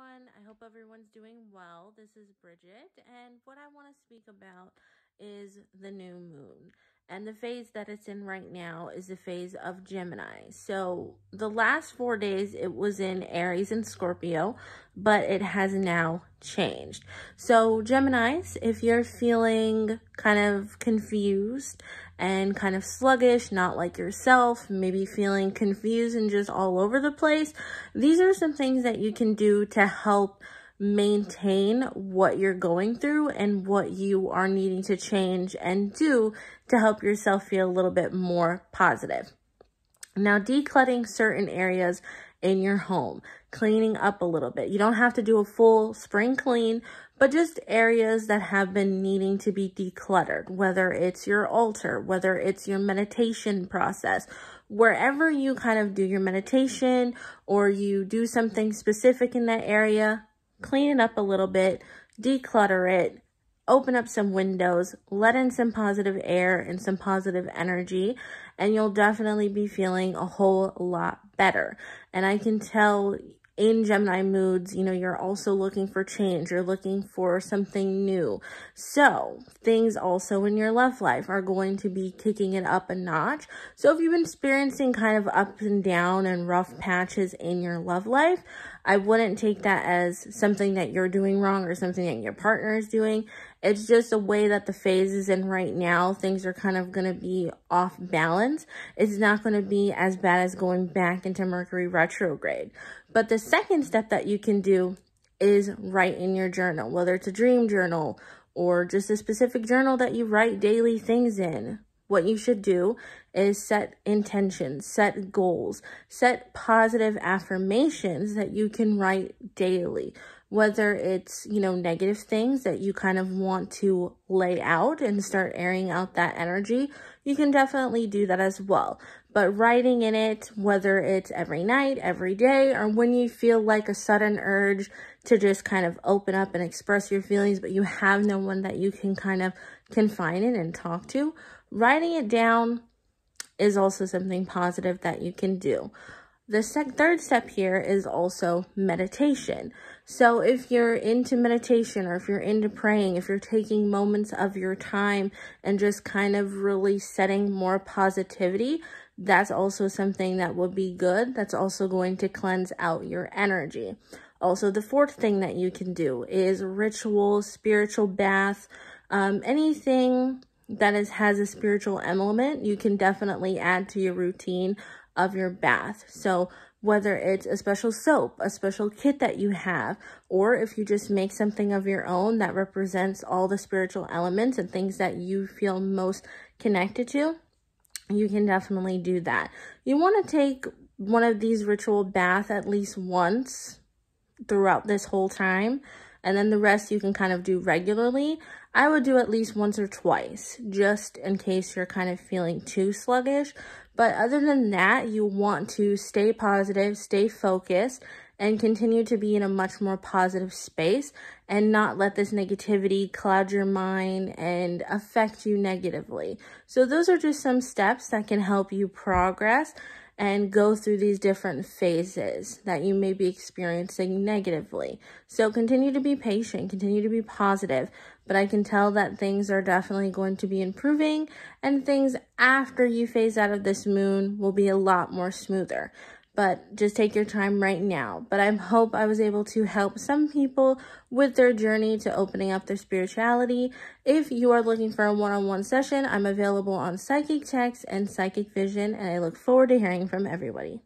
everyone. I hope everyone's doing well. This is Bridgette, and what I want to speak about is the new moon. And the phase that it's in right now is the phase of Gemini. So the last four days it was in Aries and Scorpio, but it has now changed. So Geminis, if you're feeling kind of confused and kind of sluggish, not like yourself, maybe feeling confused and just all over the place, these are some things that you can do to help maintain what you're going through and what you are needing to change and do to help yourself feel a little bit more positive. Now, decluttering certain areas in your home, cleaning up a little bit. You don't have to do a full spring clean, but just areas that have been needing to be decluttered, whether it's your altar, whether it's your meditation process, wherever you kind of do your meditation or you do something specific in that area, clean it up a little bit, declutter it, open up some windows, let in some positive air and some positive energy, and you'll definitely be feeling a whole lot better. And I can tell in Gemini moods, you know, you're also looking for change. You're looking for something new. So things also in your love life are going to be kicking it up a notch. So if you've been experiencing kind of up and down and rough patches in your love life, I wouldn't take that as something that you're doing wrong or something that your partner is doing. It's just a way that the phase is in right now. Things are kind of going to be off balance. It's not going to be as bad as going back into Mercury retrograde. But the second step that you can do is write in your journal, whether it's a dream journal or just a specific journal that you write daily things in what you should do is set intentions, set goals, set positive affirmations that you can write daily. Whether it's, you know, negative things that you kind of want to lay out and start airing out that energy, you can definitely do that as well. But writing in it, whether it's every night, every day, or when you feel like a sudden urge to just kind of open up and express your feelings, but you have no one that you can kind of confine in and talk to, Writing it down is also something positive that you can do. The third step here is also meditation. So if you're into meditation or if you're into praying, if you're taking moments of your time and just kind of really setting more positivity, that's also something that would be good. That's also going to cleanse out your energy. Also, the fourth thing that you can do is ritual, spiritual bath, um, anything that is, has a spiritual element, you can definitely add to your routine of your bath. So whether it's a special soap, a special kit that you have, or if you just make something of your own that represents all the spiritual elements and things that you feel most connected to, you can definitely do that. You want to take one of these ritual bath at least once throughout this whole time and then the rest you can kind of do regularly. I would do at least once or twice, just in case you're kind of feeling too sluggish. But other than that, you want to stay positive, stay focused, and continue to be in a much more positive space and not let this negativity cloud your mind and affect you negatively. So those are just some steps that can help you progress and go through these different phases that you may be experiencing negatively. So continue to be patient, continue to be positive, but I can tell that things are definitely going to be improving and things after you phase out of this moon will be a lot more smoother but just take your time right now. But I hope I was able to help some people with their journey to opening up their spirituality. If you are looking for a one-on-one -on -one session, I'm available on Psychic Text and Psychic Vision, and I look forward to hearing from everybody.